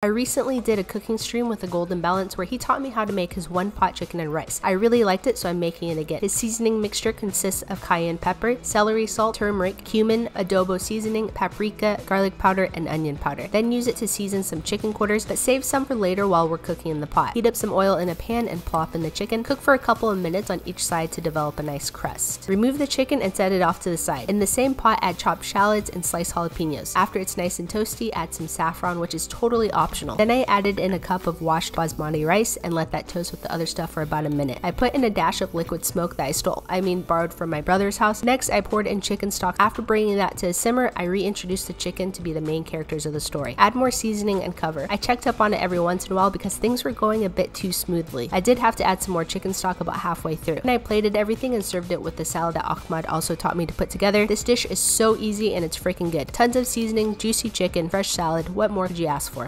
I recently did a cooking stream with a Golden Balance where he taught me how to make his one pot chicken and rice. I really liked it so I'm making it again. His seasoning mixture consists of cayenne pepper, celery salt, turmeric, cumin, adobo seasoning, paprika, garlic powder, and onion powder. Then use it to season some chicken quarters but save some for later while we're cooking in the pot. Heat up some oil in a pan and plop in the chicken. Cook for a couple of minutes on each side to develop a nice crust. Remove the chicken and set it off to the side. In the same pot add chopped shallots and sliced jalapenos. After it's nice and toasty add some saffron which is totally optional optional. Then I added in a cup of washed basmati rice and let that toast with the other stuff for about a minute. I put in a dash of liquid smoke that I stole, I mean borrowed from my brother's house. Next, I poured in chicken stock. After bringing that to a simmer, I reintroduced the chicken to be the main characters of the story. Add more seasoning and cover. I checked up on it every once in a while because things were going a bit too smoothly. I did have to add some more chicken stock about halfway through. And I plated everything and served it with the salad that Ahmad also taught me to put together. This dish is so easy and it's freaking good. Tons of seasoning, juicy chicken, fresh salad. What more could you ask for?